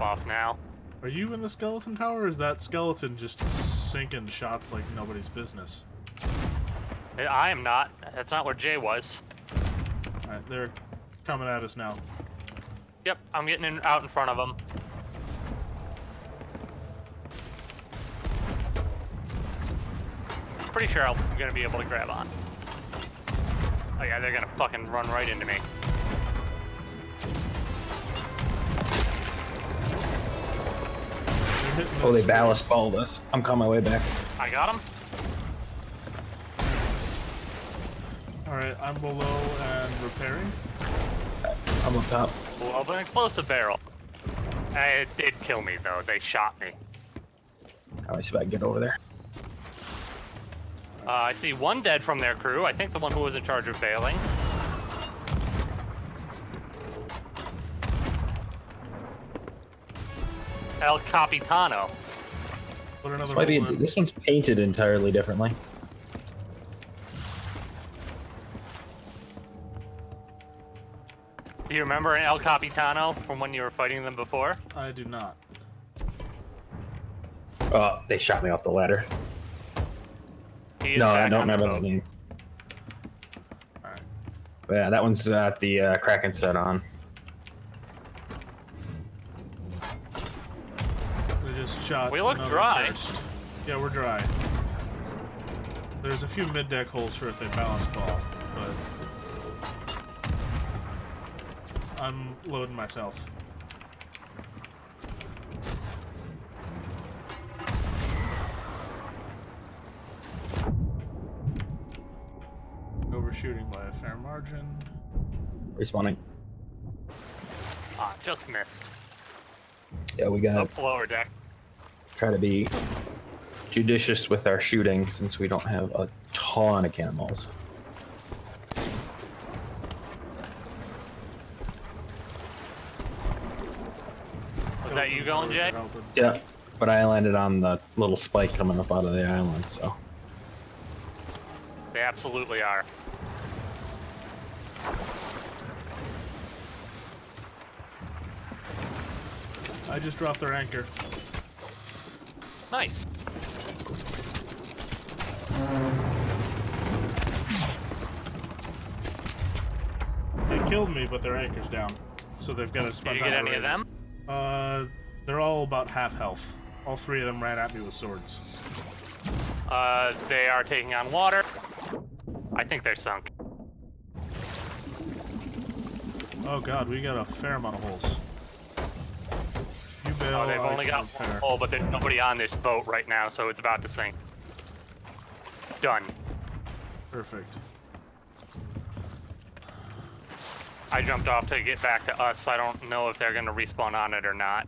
off now. Are you in the skeleton tower, or is that skeleton just sinking shots like nobody's business? I am not. That's not where Jay was. Alright, they're coming at us now. Yep, I'm getting in, out in front of them. Pretty sure I'm gonna be able to grab on. Oh yeah, they're gonna fucking run right into me. Oh, they ballast balled us. I'm on my way back. I got him. Alright, I'm below and repairing. I'm up top. Well, an explosive barrel. Uh, It did kill me though. They shot me. Let me see if I can get over there. Uh, I see one dead from their crew. I think the one who was in charge of bailing. El Capitano. Put another This, might be, in. this one's painted entirely differently. Do you remember an El Capitano from when you were fighting them before? I do not. Oh, they shot me off the ladder. No, I don't on the remember that boat. name. Alright. Yeah, that one's at the uh, Kraken set on. They just shot. We look dry. burst. Yeah, we're dry. There's a few mid-deck holes for if they ballast ball, but I'm loading myself. Overshooting by a fair margin. Respawning. Ah, just missed. Yeah, we gotta Up lower deck. Try to be judicious with our shooting since we don't have a ton of cannonballs. Was that you going, Jay? Yeah, but I landed on the little spike coming up out of the island, so. They absolutely are. I just dropped their anchor. Nice. They killed me, but their anchor's down. So they've got to Did spend you get any of them? Uh, they're all about half health. All three of them ran at me with swords. Uh, they are taking on water. I think they're sunk. Oh god, we got a fair amount of holes. You bail, Oh, they've I only can got one repair. hole, but there's nobody on this boat right now, so it's about to sink. Done. Perfect. I jumped off to get back to us. I don't know if they're gonna respawn on it or not.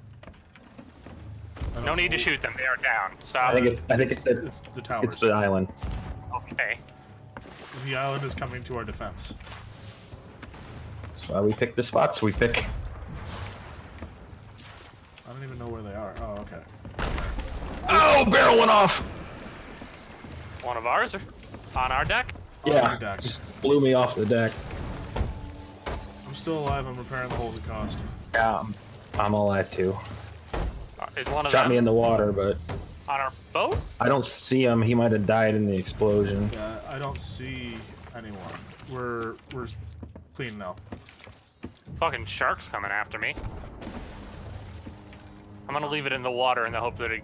No need to shoot them. They are down. I Stop. think it's I think it's the It's the towers. it's the island. Okay. The island is coming to our defense. That's why we pick the spots we pick. I don't even know where they are. Oh, okay. Oh, barrel went off. One of ours are on our deck. On Yeah, our decks. just blew me off the deck. I'm still alive. I'm repairing the holes it cost. Yeah, I'm, I'm alive too. Uh, Is one of Shot them me in the water, but on our boat? I don't see him. He might have died in the explosion. Yeah, I don't see anyone. We're we're clean though. Fucking sharks coming after me. I'm gonna leave it in the water in the hope that it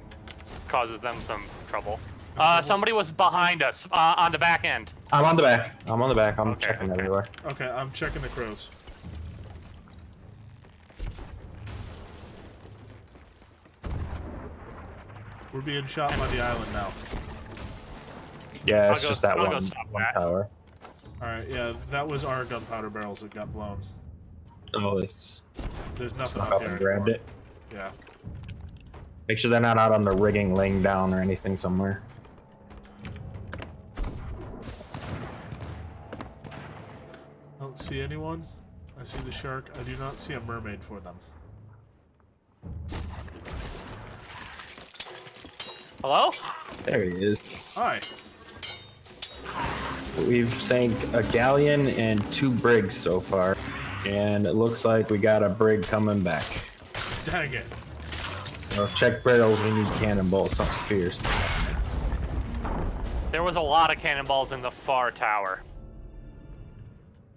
causes them some trouble. Uh, somebody was behind us uh, on the back end. I'm on the back. I'm on the back. I'm Okay, checking okay. everywhere. Okay, I'm checking the crows. We're being shot by the island now. Yeah, I'll it's go- just that I'll one, stop one that. tower. Alright, yeah, that was our gunpowder barrels that got blown. Oh, they s- There's nothing snuck out up there and grabbed anymore. it. Yeah. Make sure they're not out on the rigging, laying down or anything somewhere. I don't see anyone. I see the shark. I do not see a mermaid for them. Hello? There he is. Hi. We've sank a galleon and two brigs so far, and it looks like we got a brig coming back. Dang it. Uh, check barrels, we need cannonballs, something fierce. There was a lot of cannonballs in the far tower.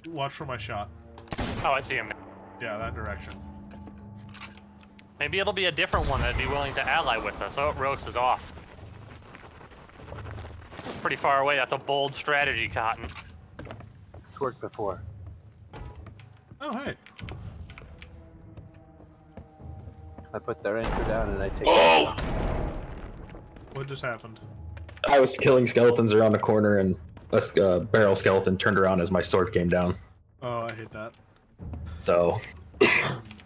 Watch for my shot. Oh, I see him. Yeah, that direction. Maybe it'll be a different one that'd be willing to ally with us. Oh, Rox is off. Pretty far away. That's a bold strategy, Cotton. It's worked before. Oh, hey. I put their anchor down and I take. Oh! What just happened? I was killing skeletons around the corner, and a uh, barrel skeleton turned around as my sword came down. Oh, I hate that. So,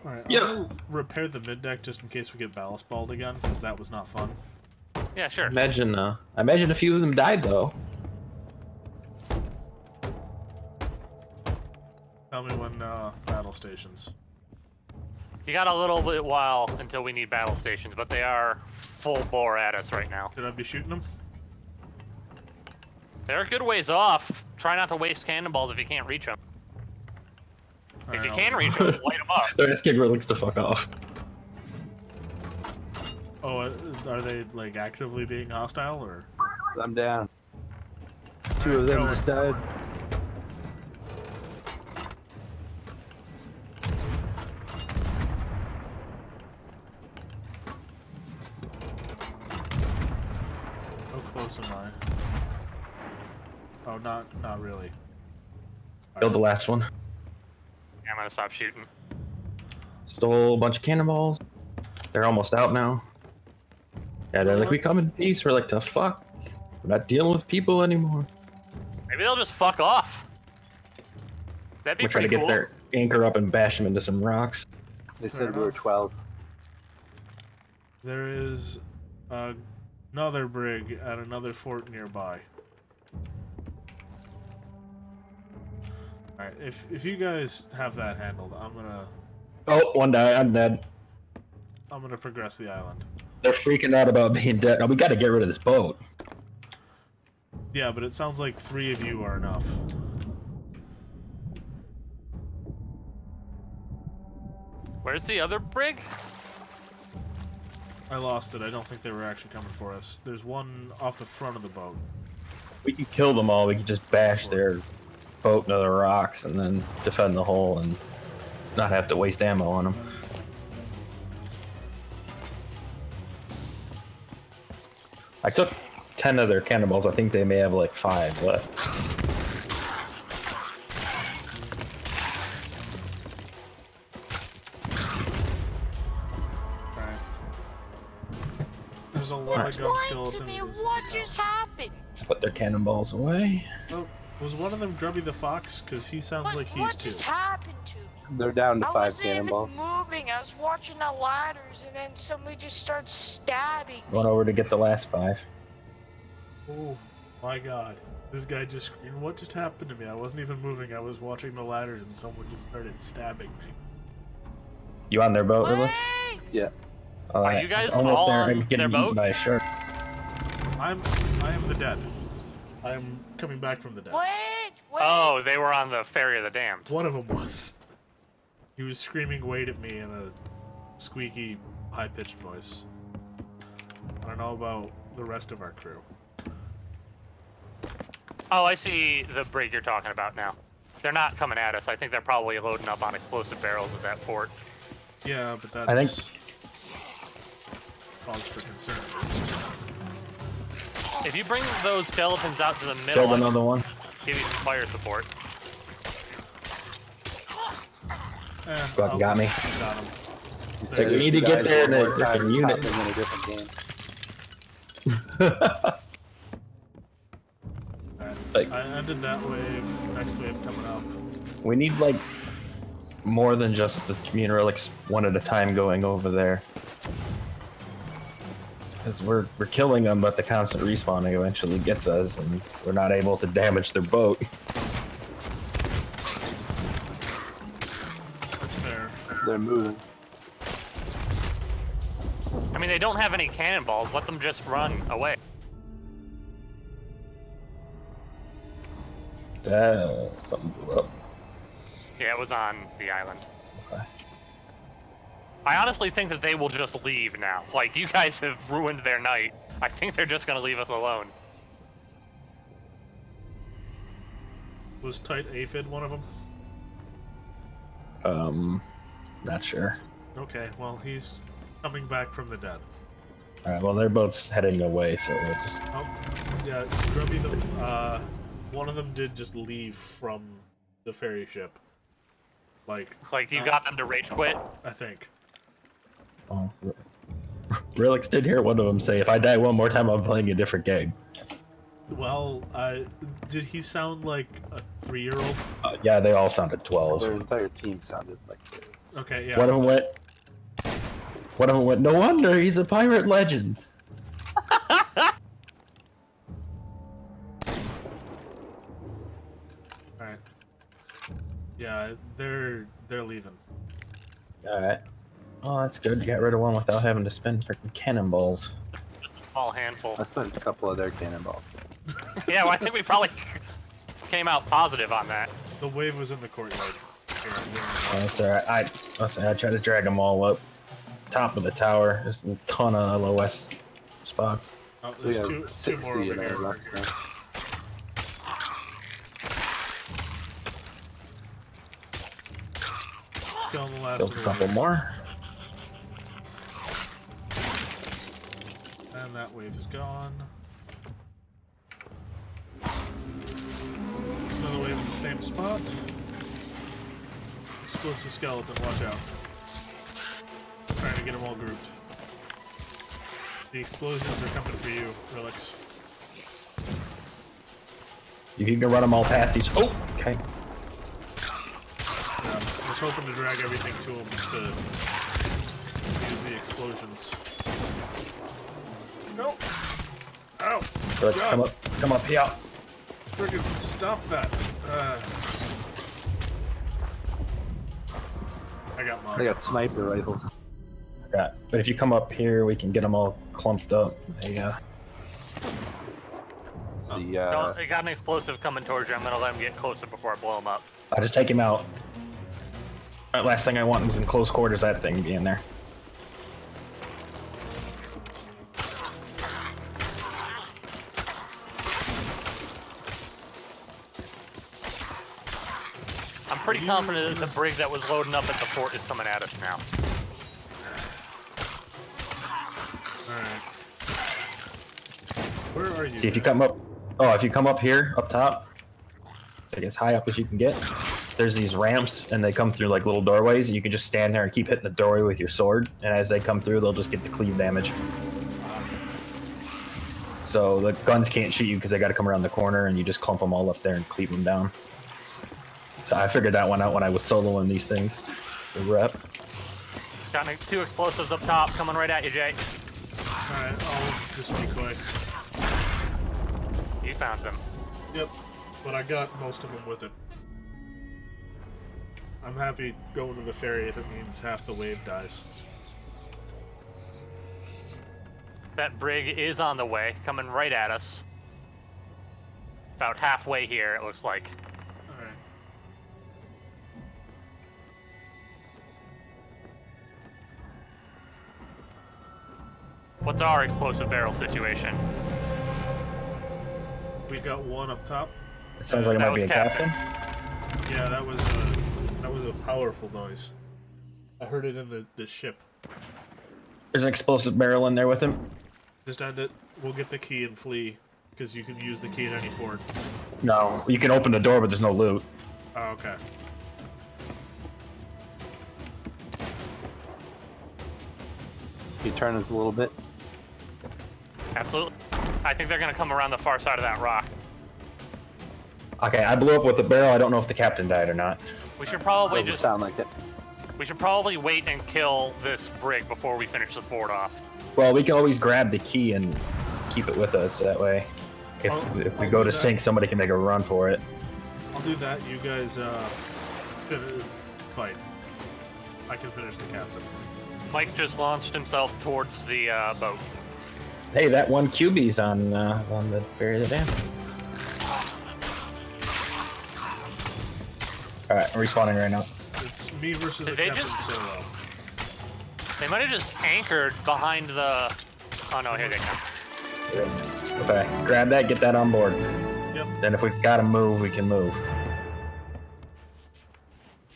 Alright, Yeah. I'll repair the mid deck just in case we get ballast balled again, because that was not fun. Yeah, sure. imagine, uh, I imagine a few of them died though. Tell me when uh, battle stations. You got a little bit while until we need battle stations, but they are full bore at us right now. Should I be shooting them? They're a good ways off. Try not to waste cannonballs if you can't reach them. If you can reach them, light them up. They're asking Relix to fuck off. Oh, uh, are they like actively being hostile or? I'm down. Two of them Going. just died. How close am I? Not not really. Killed the last one. Yeah, I'm gonna stop shooting. Stole a bunch of cannonballs. They're almost out now. Yeah, they're like, we come in peace. We're like, the fuck? We're not dealing with people anymore. Maybe they'll just fuck off. That'd be We're trying to pretty get cool. their anchor up and bash them into some rocks. They said we were 12. There is uh, another brig at another fort nearby. Alright, if if you guys have that handled, I'm gonna Oh, one died. I'm dead. I'm gonna progress the island. They're freaking out about being dead. Oh, we got to get rid of this boat. Yeah, but it sounds like three of you are enough. Where's the other brig? I lost it. I don't think they were actually coming for us. There's one off the front of the boat. We can kill them all. We can just bash their boat into the rocks and then defend the hole and not have to waste ammo on them. I took 10 of their cannonballs. I think they may have like 5 left. Alright. There's a lot of gun Explain to me in this what just happened. Put their cannonballs away. Oh, was one of them Grubby the Fox? Because he sounds What, like he's what two. just happened to me? They're down to I five wasn't cannonballs. even moving. I was watching the ladders, and then somebody just starts stabbing. me. Going over to get the last 5. Oh my god. This guy just screamed, What just happened to me? I wasn't even moving. I was watching the ladders and someone just started stabbing me. You on their boat, Wait! Rillis? Yeah. Are you guys almost all there. on I'm getting their eaten boat? by a shark. I'm I am the dead. I am coming back from the dead. Wait! Wait! Oh, they were on the ferry of the damned. One of them was. He was screaming wait at me in a squeaky, high pitched voice. I don't know about the rest of our crew. Oh, I see the brig you're talking about now. They're not coming at us. I think they're probably loading up on explosive barrels at that fort. Yeah, but that's I think- cause for concern. If you bring those skeletons out to the middle, Killed I'll another one. give you some fire support. Eh, Fucking I'll- got me. Got him. You Like, we need to get there in a different unit. popping in a different game. Alright. Like- I ended that wave. Next wave coming up. we need like more than just the me and relics one at a time going over there. Because we're we're killing them, but the constant respawning eventually gets us, and we're not able to damage their boat. That's fair. They're moving. I mean, they don't have any cannonballs. Let them just run away. Uh, something blew up. Yeah, it was on the island. Okay. I honestly think that they will just leave now. Like, you guys have ruined their night. I think they're just gonna leave us alone. Was tight aphid one of them? Um, not sure. Okay, well he's coming back from the dead. All right. Well, they're both heading away, so we'll just. Oh, yeah, Grubby, them, uh, one of them did just leave from the ferry ship. Like, Like, you got them to rage quit. I think. Oh, Relix did hear one of them say, "If I die one more time, I'm playing a different game." Well, uh, did he sound like a three-year-old? Uh, yeah, they all sounded 12. Their entire team sounded like Okay, yeah. One of them went. One of them went. No wonder he's a pirate legend. All right. Yeah, they're they're leaving. All right. Oh, that's good. You got rid of one without having to spend freaking cannonballs. Small handful. I spent a couple of their cannonballs. yeah, well, I think we probably came out positive on that. The wave was in the courtyard. Here, I'm doing Oh, that's all right. I, listen, I tried to drag them all up top of the tower. There's a ton of LOS spots. Oh, there's have two, two 60 more over in our here. left now. Kill the last Killed a couple more. And that wave is gone. Another wave in the same spot. Explosive skeleton, watch out. Trying to get them all grouped. The explosions are coming for you, Relix. If you can run them all past each. Oh, okay. Yeah, I was hoping to drag everything to them to use the explosions. Nope. Ow! So come up, come up here. Friggin' stop that. Uh, I got mine. They got sniper rifles. Right. But if you come up here, we can get them all clumped up. They, uh, The uh, Don't, I got an explosive coming towards you. I'm gonna let him get closer before I blow him up. I'll just take him out. That last thing I want is in close quarters that thing being there. Confident that the brig that was loading up at the fort is coming at us now. Alright. Where are you? See if you come up. Oh, if you come up here, up top, like as high up as you can get. There's these ramps, and they come through like little doorways. And you can just stand there and keep hitting the doorway with your sword, and as they come through, they'll just get the cleave damage. So the guns can't shoot you because they got to come around the corner, and you just clump them all up there and cleave them down. So I figured that one out when I was soloing these things. The rep. Got any- two explosives up top coming right at you, Jay. Alright, I'll just decoy. You found them. Yep, but I got most of them with it. I'm happy going to the ferry if it means half the wave dies. That brig is on the way, coming right at us. About halfway here, it looks like. What's our explosive barrel situation? We got one up top. It sounds like it might be a captain. Captain. Yeah, that was a that was a powerful noise. I heard it in the, the ship. There's an explosive barrel in there with him. Just end it. We'll get the key and flee because you can use the key at any fort. No, you can open the door, but there's no loot. Oh, okay. you turn us a little bit. Absolutely. I think they're gonna come around the far side of that rock. Okay, I blew up with the barrel. I don't know if the captain died or not. We should probably Doesn't just sound like it. we should probably wait and kill this brig before we finish the fort off. Well, we can always grab the key and keep it with us. That way, if, I'll- if we I'll go to that. sink, somebody can make a run for it. I'll do that. You guys uh, fight. I can finish the captain. Mike just launched himself towards the uh, boat. Hey, that one QB's on uh, on the ferry of the damned. All right, I'm respawning right now. It's me versus the they captain just- solo. They might have just anchored behind the. Oh no, here they come. Okay, grab that, get that on board. Yep. Then if we've got to move, we can move.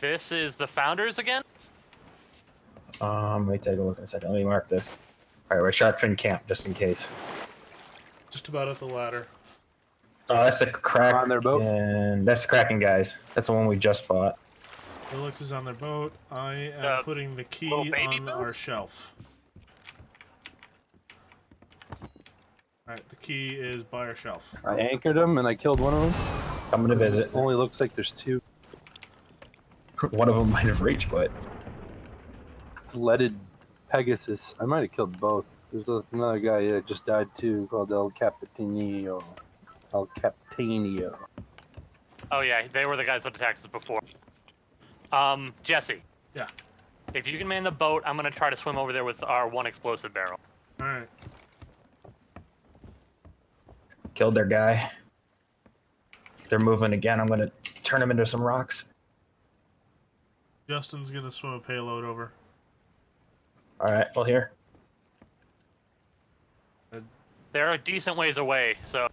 This is the founders again. Um, let me take a look in a second. Let me mark this. All right, we're shark fin camp just in case. Just about at the ladder. Oh, that's the crack. On their boat? And that's the Kraken guys. That's the one we just fought. Felix is on their boat. I am The putting the key little baby on our shelf. Alright, the key is by our shelf. I anchored them and I killed one of them. Coming to visit. Only looks like there's two. One of them might have rage quit. It's leaded Pegasus. I might have killed both. There's another guy that just died too called El Capitanio. El Capitanio. Oh yeah, they were the guys that attacked us before. Um, Jesse. Yeah. If you can man the boat, I'm gonna try to swim over there with our one explosive barrel. Alright. Killed their guy. They're moving again. I'm gonna turn them into some rocks. Justin's gonna swim a payload over. All right, well here. They're a decent ways away, so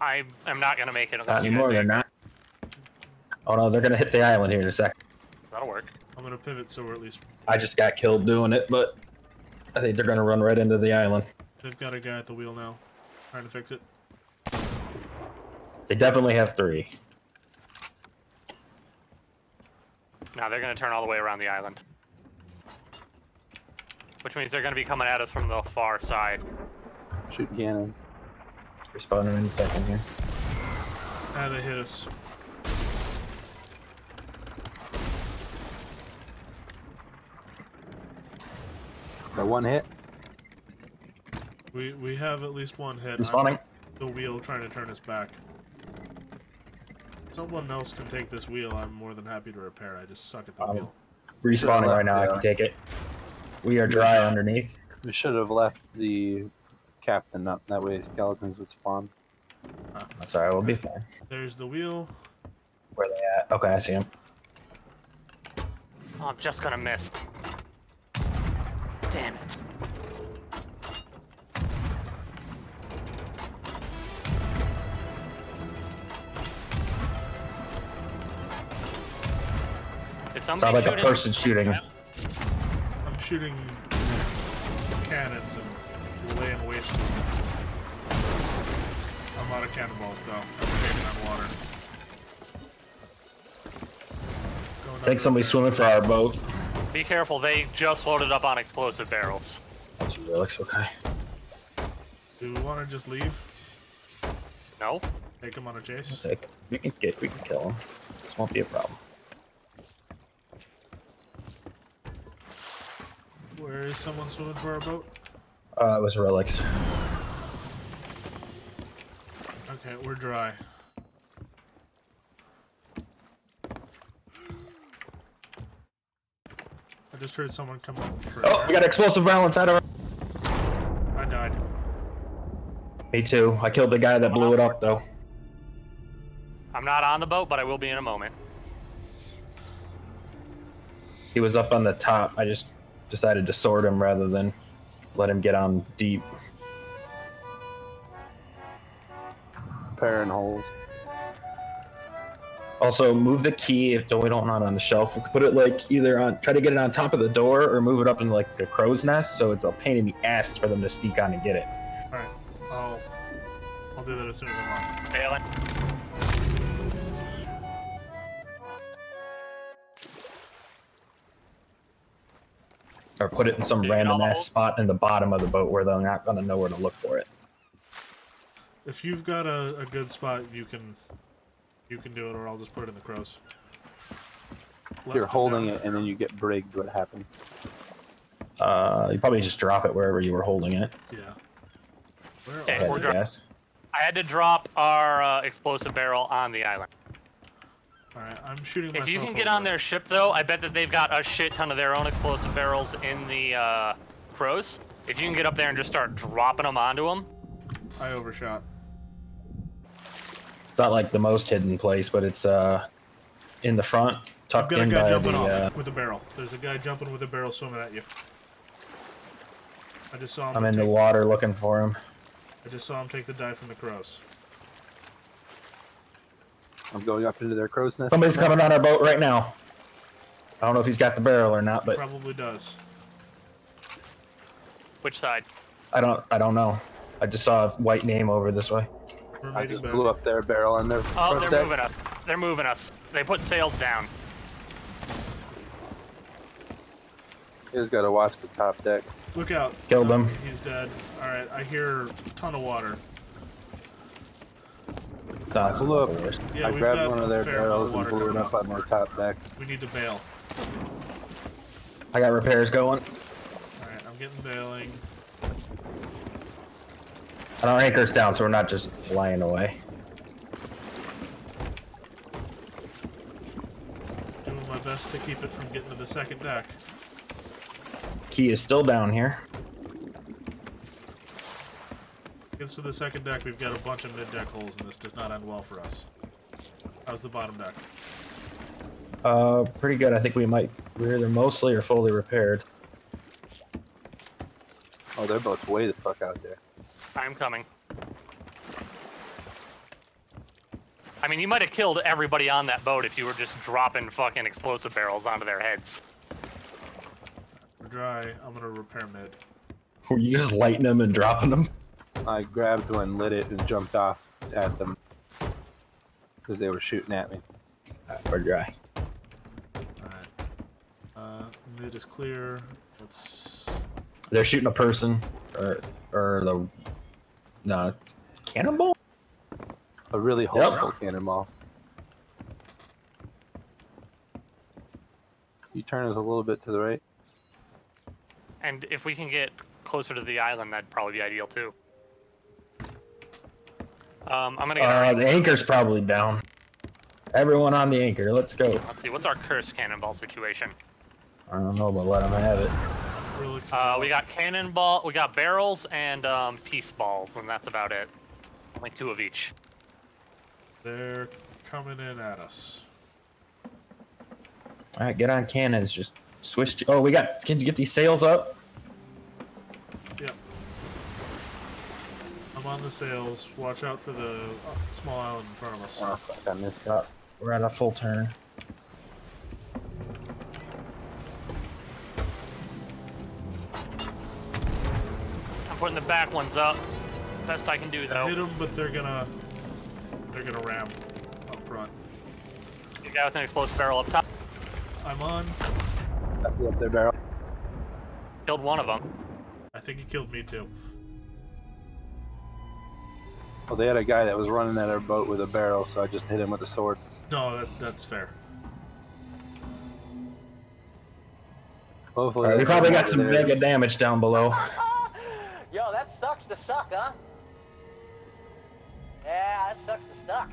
I am not gonna make it Not anymore. They're not. Oh no, they're gonna hit the island here in a sec. That'll work. I'm gonna pivot so we're at least. I just got killed doing it, but I think they're gonna run right into the island. They've got a guy at the wheel now. Trying to fix it. They definitely have three. Now they're gonna turn all the way around the island. Which means they're gonna be coming at us from the far side. Shoot cannons. Respawning in a second here. Ah, they hit us. Got one hit. We we have at least one hit. I'm Respawning. at The wheel trying to turn us back. Someone else can take this wheel. I'm more than happy to repair. I just suck at the Um, wheel. Respawning right now. I can take it. We are dry underneath. We should have left the captain up. That way skeletons would spawn. Uh, I'm sorry. We'll be fine. There's the wheel. Where they at? Okay, I see them. Oh, I'm just gonna miss. Damn it. Is somebody Sounds like a person shooting. I'm shooting cannons and laying waste. I'm out of cannonballs though. I'm standing on water. Going I think somebody's swimming for our boat. Be careful, they just loaded up on explosive barrels. That's relics. Okay. Do we want to just leave? No? Take him on a chase? Take. We can get. We can kill him. This won't be a problem. Where is someone swimming for our boat? Uh, it was relics. Okay, we're dry. I just heard someone come up. Oh, we got explosive barrel inside of our. I died. Me too. I killed the guy that blew it up though. I'm not on the boat, but I will be in a moment. He was up on the top. I just decided to sword him rather than let him get on deep. Repairing holes. Also, move the key if we don't want it on the shelf. We could put it like either on, try to get it on top of the door, or move it up in like the crow's nest, so it's a pain in the ass for them to sneak on and get it. Alright, I'll, I'll do that as soon as I'm on. Failing. Or put it in some Dig it all random ass spot in the bottom of the boat where they're not gonna know where to look for it. If you've got a, a good spot, you can you can do it, or I'll just put it in the crows. You're holding down. it and then you get brigged. What happened? Uh, you probably just drop it wherever you were holding it. Yeah. Where Okay, are we're I dro- I had to drop our uh, explosive barrel on the island. Alright, I'm shooting If you myself can get on their ship, though, I bet that they've got a shit ton of their own explosive barrels in the uh, crows. If you can get up there and just start dropping them onto them, I overshot. It's not like the most hidden place, but it's uh in the front, tucked I've tucked got a guy jumping the. off Uh, with a barrel. There's a guy jumping with a barrel swimming at you. I just saw him. I'm in the water looking for him. I just saw him take the dive from the crows. I'm going up into their crow's nest. Somebody's coming on our boat right now. I don't know if he's got the barrel or not, but Probably does. Which side? I don't. I don't know. I just saw a white name over this way. I just back. blew up their barrel on their Oh, front they're deck. moving us. They're moving us. They put sails down. You just gotta watch the top deck. Look out. Killed oh, No, him. He's dead. Alright, I hear a ton of water. That's Blew up. Yeah, I grabbed one of their fair barrels and blew it coming up on their top deck. We need to bail. I got repairs going. Alright, I'm getting bailing. And our anchor's down, so we're not just flying away. Doing my best to keep it from getting to the second deck. Key is still down here. Gets to the second deck, we've got a bunch of mid-deck holes, and this does not end well for us. How's the bottom deck? Uh, pretty good. I think we might. We're either mostly or fully repaired. Oh, they're both way the fuck out there. I'm coming. I mean, you might have killed everybody on that boat if you were just dropping fucking explosive barrels onto their heads. We're dry. I'm gonna repair mid. Were you just lighting them and dropping them? I grabbed one, lit it, and jumped off at them because they were shooting at me. We're dry. Alright. Uh, mid is clear. Let's... They're shooting a person, or or the no it's cannonball. A really hopeful cannonball. You turn us a little bit to the right. And if we can get closer to the island, that'd probably be ideal too. Um, I'm gonna get. Uh, the anchor's probably down. Everyone on the anchor. Let's go. let's see, what's our curse cannonball situation? I don't know, but let them have it. Uh, we got cannonball, we got barrels and um, peace balls, and that's about it. Only two of each. They're coming in at us. All right, get on cannons. Just switch. To, oh, we got. Can you get these sails up? Yep. I'm on the sails. Watch out for the uh, small island in front of us. Oh, fuck, I missed that. We're at a full turn. I'm putting the back ones up. Best I can do though. I Hit them, but they're gonna they're gonna ram up front. You guy with an explosive barrel up top. I'm on. Up their barrel. Killed one of them. I think he killed me too. Well, they had a guy that was running at our boat with a barrel, so I just hit him with a sword. No, that, that's fair. Hopefully, All right, we probably got some mega damage down below. Yo, that sucks to suck, huh? Yeah, that sucks to suck.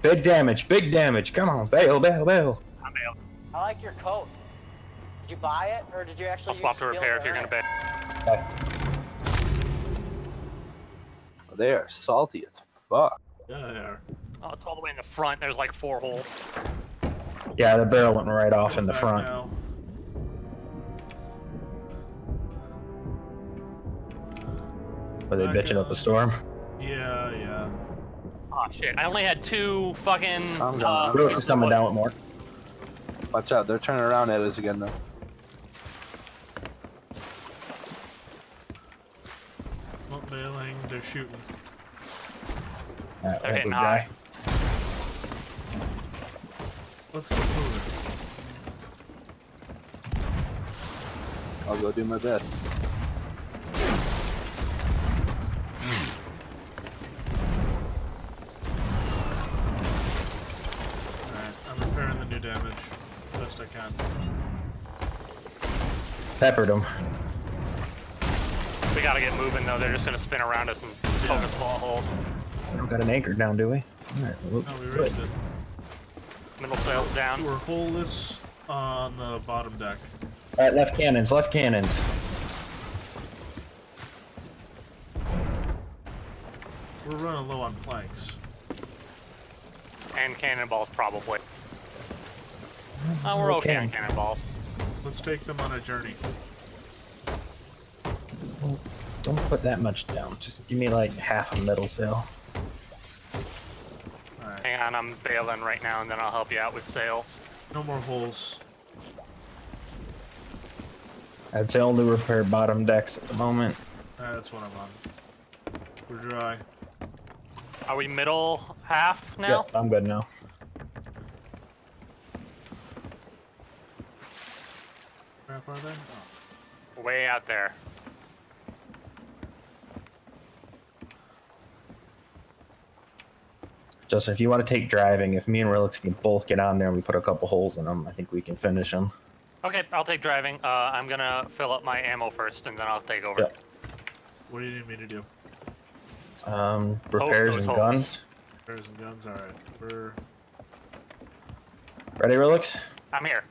Big damage, big damage. Come on, bail, bail, bail. I'm bailed. I like your coat. Did you buy it, or did you actually I'll swap to repair if you're gonna it? bail. They are salty as fuck. Yeah, they are. Oh, it's all the way in the front. There's like four holes. Yeah, the barrel went right off in the front. Now. Were they Back bitching up up. a storm? Yeah, yeah. Oh shit! I only had two fucking. I'm uh, gone. Brooks is coming down with more. Watch out, they're turning around at us again though. Not. They're shooting. All right, They're I think hitting we high. Let's get moving. I'll go do my best. Alright, I'm We gotta get moving though. They're just gonna spin around us and poke us full of holes. We don't got an anchor down, do we? All right, well, No, we raised it. Middle sails down. We're holeless on the bottom deck. All right, left cannons, left cannons. We're running low on planks. And cannonballs probably. Oh, we're okay on cannonballs. Let's take them on a journey. Don't put that much down. Just give me like half a metal sail. Alright. Hang on, I'm bailing right now, and then I'll help you out with sails. No more holes. I'd say only repair bottom decks at the moment. Ah, that's what I'm on. We're dry. Are we middle half now? Yep, I'm good now. Crap, are they? Oh. Way out there. Justin, if you want to take driving, if me and Relix can both get on there and we put a couple holes in them, I think we can finish them. Okay, I'll take driving. Uh, I'm gonna fill up my ammo first, and then I'll take over. Yep. What do you need me to do? Um, repairs and holes. guns. Repairs and guns. All right. We're Ready, Relix? I'm here.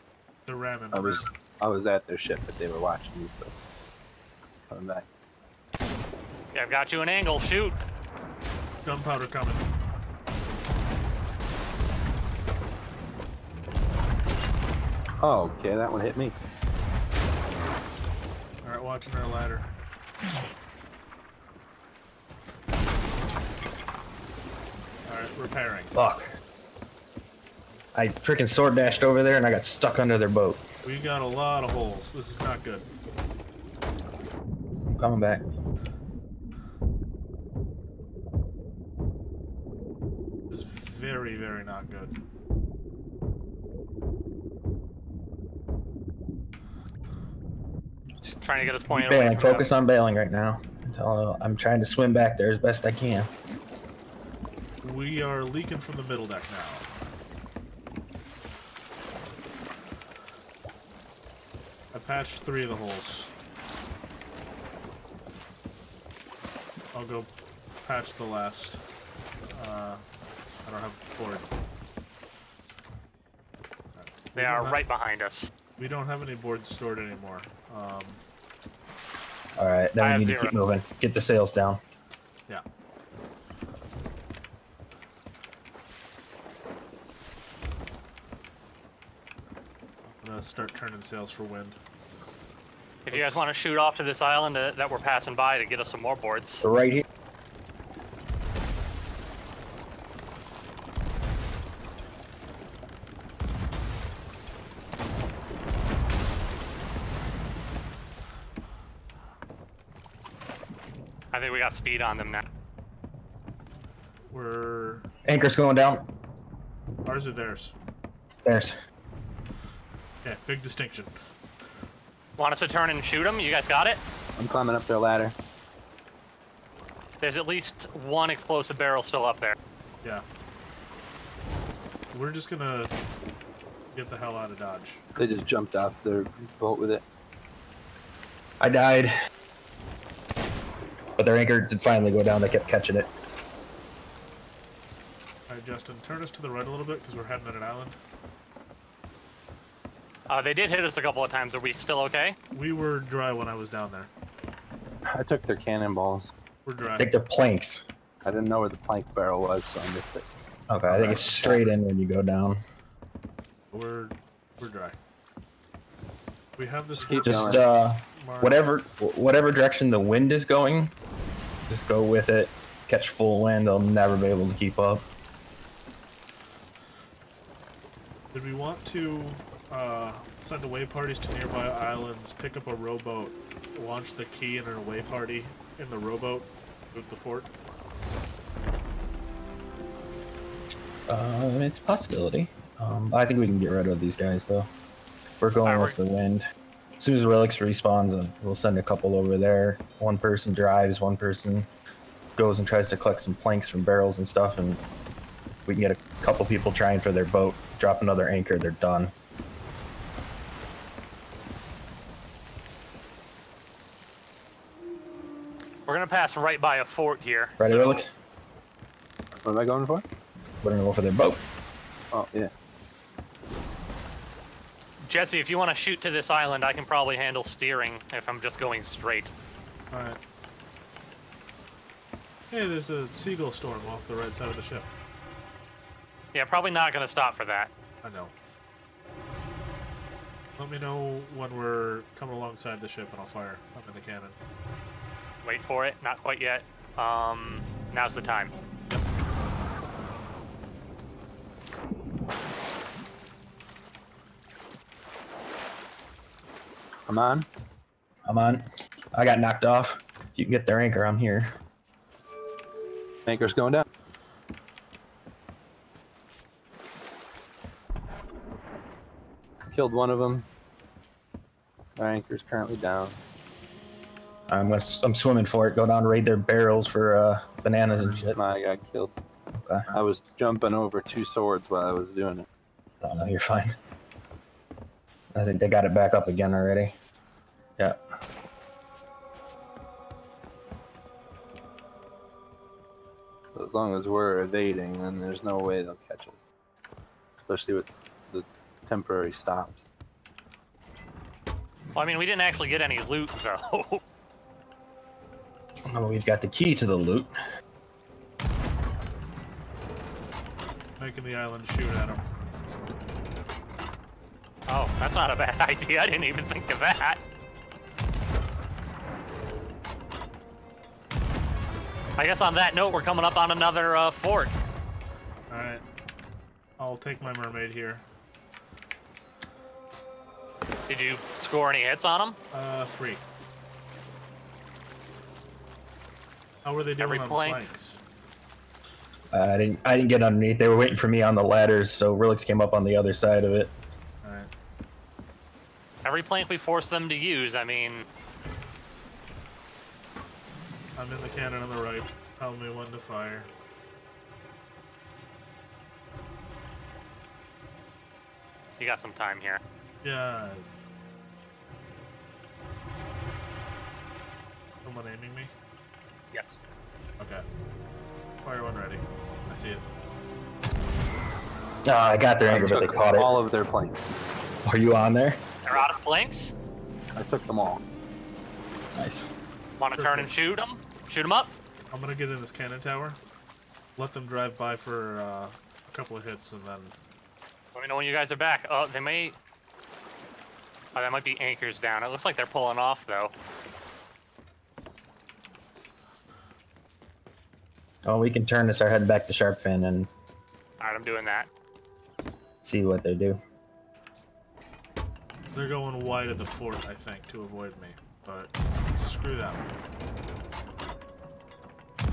they're ramming. I was I was at their ship, but they were watching me, so coming back. Yeah, I've got you an angle. Shoot. gunpowder coming. Oh, okay, that one hit me. All right, watching our ladder. All right, repairing. Fuck. I freaking sword dashed over there and I got stuck under their boat. We got a lot of holes. This is not good. I'm coming back. This is very, very not good. Just trying to get us pointed Bailing. away from Focus on bailing right now. Until I'm trying to swim back there as best I can. We are leaking from the middle deck now. I patched three of the holes. I'll go patch the last. Uh, I don't have a board. They are right behind us. We don't have any boards stored anymore. Um, Alright, then I we need zero. to keep moving. Get the sails down. yeah. I'm gonna start turning sails for wind. If you guys want to shoot off to this island uh, that we're passing by to get us some more boards. Right here. Got speed on them now. We're Anchor's going down. ours or theirs. Theirs. Yeah, big distinction. Want us to turn and shoot them? You guys got it? I'm climbing up their ladder. There's at least one explosive barrel still up there. Yeah. We're just gonna get the hell out of Dodge. They just jumped off their boat with it. I died. But their anchor did finally go down. They kept catching it. Alright, Justin, turn us to the right a little bit because we're heading at an island. Uh, they did hit us a couple of times. Are we still okay? We were dry when I was down there. I took their cannonballs. We're dry. I think they're planks. I didn't know where the plank barrel was, so I missed it. Okay, I think it's straight in when you go down. We're we're dry. We have this Keep Just going. uh, whatever whatever direction the wind is going, just go with it. Catch full wind, they'll never be able to keep up. Did we want to uh, send away parties to nearby islands, pick up a rowboat, launch the key in an away party in the rowboat, move the fort? Uh, it's a possibility. Um, I think we can get rid of these guys though. We're going Alright, with the wind. As soon as Relics respawns, uh, we'll send a couple over there. One person drives, one person goes and tries to collect some planks from barrels and stuff, and we can get a couple people trying for their boat. Drop another anchor, they're done. We're gonna pass right by a fort here. Ready, so- Relics? What am I going for? We're gonna go for their boat. Oh, yeah. Jesse, if you want to shoot to this island, I can probably handle steering if I'm just going straight. Alright. Hey, there's a seagull storm off the right side of the ship. Yeah, probably not gonna stop for that. I know. Let me know when we're coming alongside the ship and I'll fire up in the cannon. Wait for it. Not quite yet. Um, now's the time. Come on. I'm on. I got knocked off. You can get their anchor. I'm here. Anchor's going down. Killed one of them. Our anchor's currently down. I'm gonna, I'm swimming for it. Go down, raid their barrels for uh, bananas and shit. I got killed. Okay. I was jumping over two swords while I was doing it. Oh no, you're fine. I think they got it back up again already. Yeah. As long as we're evading, then there's no way they'll catch us. Especially with the temporary stops. Well, I mean, we didn't actually get any loot though. Oh, we've got the key to the loot. Making the island shoot at him. Oh, that's not a bad idea. I didn't even think of that. I guess on that note, we're coming up on another uh, fort. Alright. I'll take my mermaid here. Did you score any hits on them? Uh, three. How were they doing Every on plank. planks? Uh, I didn't I didn't get underneath. They were waiting for me on the ladders, so Relix came up on the other side of it. Alright. Every plank we force them to use, I mean, I'm in the cannon on the right. Tell me when to fire. you got some time here. Yeah. Someone aiming me? Yes. Okay. Fire one ready. I see it. Oh, I got their I anchor, but they took caught it. all of their planks. Are you on there? They're out of planks. I took them all. Nice. Want to turn and shoot them? Shoot them up. I'm gonna get in this cannon tower. Let them drive by for uh, a couple of hits and then. Let me know when you guys are back. Oh, they may. Oh, that might be anchors down. It looks like they're pulling off though. Oh, we can turn this. Our head back to Sharpfin and All right, I'm doing that. see what they do. They're going wide of the fort, I think, to avoid me. But screw that.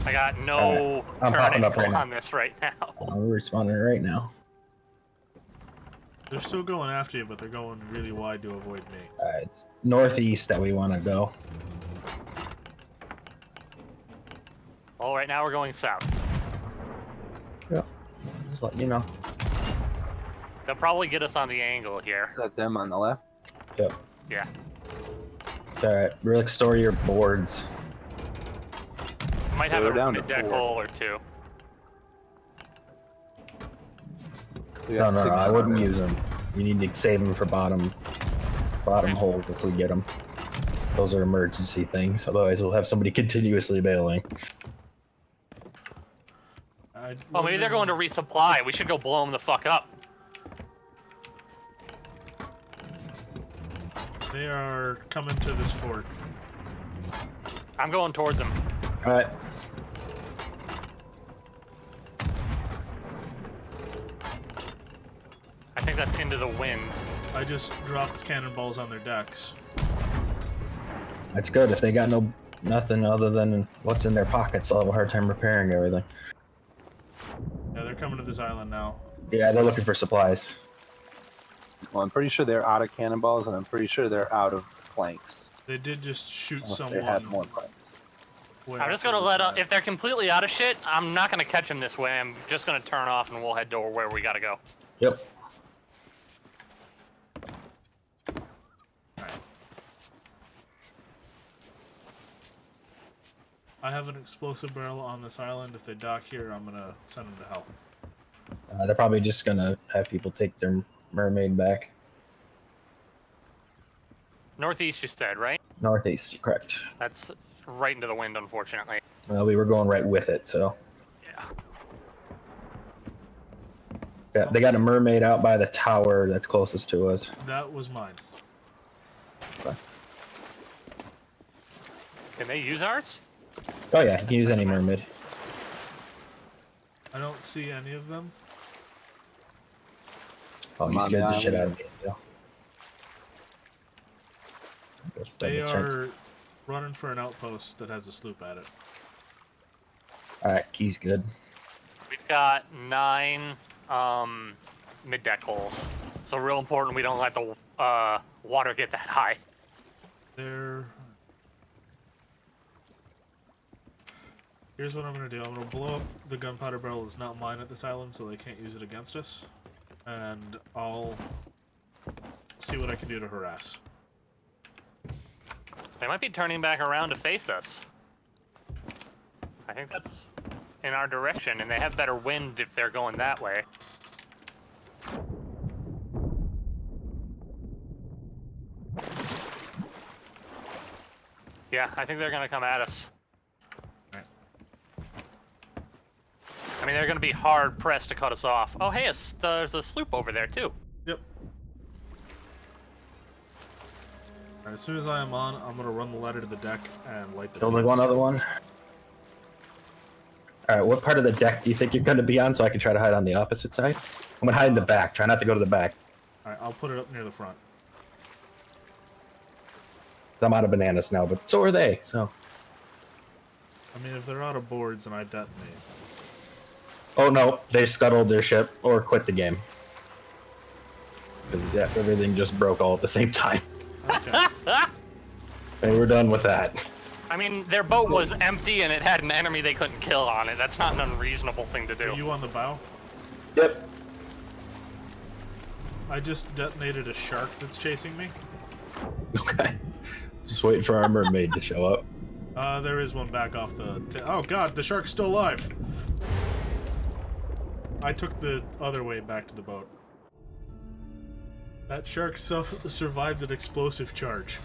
I got no Alright, I'm popping up angle right now. on this right now. We're responding right now. They're still going after you, but they're going really wide to avoid me. Uh, it's northeast that we want to go. Well, right now we're going south. Yeah. Just let you know. They'll probably get us on the angle here. Is that them on the left? Yep. Yeah. It's alright. Relic, store your boards. Might have We're a down to mid-deck four. hole or two. No, no, no. I wouldn't use them. You need to save them for bottom, bottom Okay. holes if we get them. Those are emergency things. Otherwise, we'll have somebody continuously bailing. Oh, maybe they're going to resupply. We should go blow them the fuck up. They are coming to this fort. I'm going towards them. All right. I think that's into the wind. I just dropped cannonballs on their decks. That's good. If they got no nothing other than what's in their pockets, I'll have a hard time repairing everything. Yeah, they're coming to this island now. Yeah, they're looking for supplies. Well, I'm pretty sure they're out of cannonballs, and I'm pretty sure they're out of planks. They did just shoot Unless someone. they had more planks. I'm just gonna let up. If they're completely out of shit, I'm not gonna catch them this way. I'm just gonna turn off and we'll head to where we gotta go. Yep. I have an explosive barrel on this island. If they dock here, I'm gonna send them to hell. Uh, they're probably just gonna have people take their mermaid back. Northeast, you said, right? Northeast, correct. That's right into the wind, unfortunately. Well, we were going right with it, so. Yeah. Yeah, they got a mermaid out by the tower that's closest to us. That was mine. Can they use ours? Oh yeah, you can use any mermaid. I don't see any of them. Oh, you scared the the shit out of me. They are running for an outpost that has a sloop at it. Alright, key's good. We've got nine um, mid deck holes. So real important we don't let the uh, water get that high. They're. Here's what I'm gonna do. I'm gonna blow up the gunpowder barrel that's not mine at this island, so they can't use it against us. And I'll see what I can do to harass. They might be turning back around to face us. I think that's in our direction, and they have better wind if they're going that way. Yeah, I think they're gonna come at us. I mean, they're gonna be hard pressed to cut us off. Oh, hey, a s- there's a sloop over there too. Yep. Alright, as soon as I am on, I'm gonna run the ladder to the deck and light the. Only one other one. Alright, what part of the deck do you think you're gonna be on so I can try to hide on the opposite side? I'm gonna hide in the back. Try not to go to the back. Alright, I'll put it up near the front. I'm out of bananas now, but so are they. So, I mean, if they're out of boards and I detonate, oh no, they scuttled their ship or quit the game. 'Cause, yeah, everything just broke all at the same time. okay. They were done with that. I mean, their boat was empty and it had an enemy they couldn't kill on it. That's not an unreasonable thing to Are do. you on the bow? Yep. I just detonated a shark that's chasing me. Okay. Just waiting for our mermaid to show up. Uh, there is one back off the. T- oh god, the shark's still alive. I took the other way back to the boat. That shark su- survived an explosive charge.